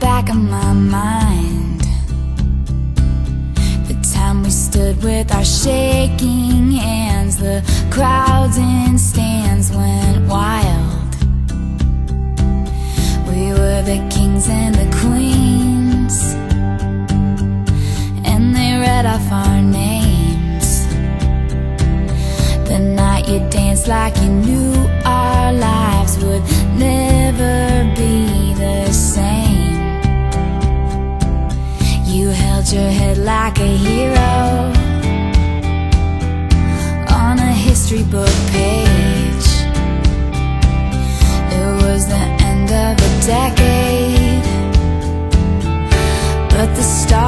back of my mind. The time we stood with our shaking hands The crowds and stands went wild. We were the kings and the queens And they read off our names. The night you danced like history book page. It was the end of a decade. But the star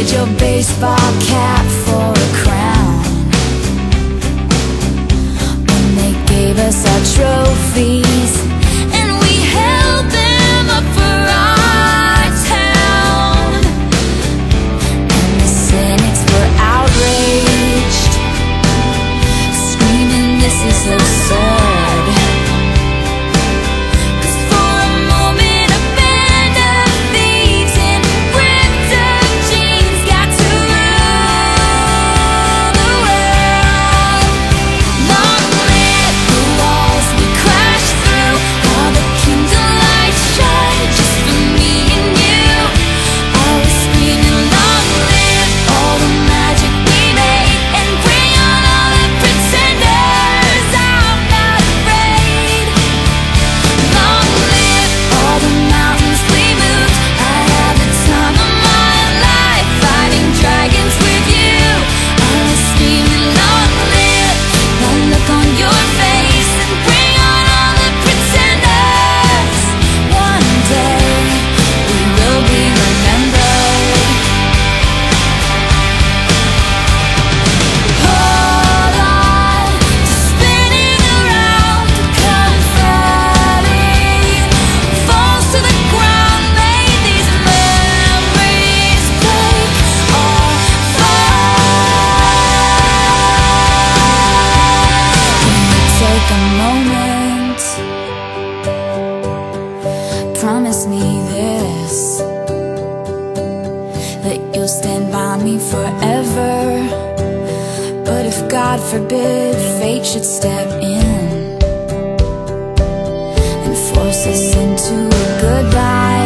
traded your baseball cap for a crown. When they gave us our trophy promise me this That you'll stand by me forever. But if God forbid fate should step in And force us into a goodbye.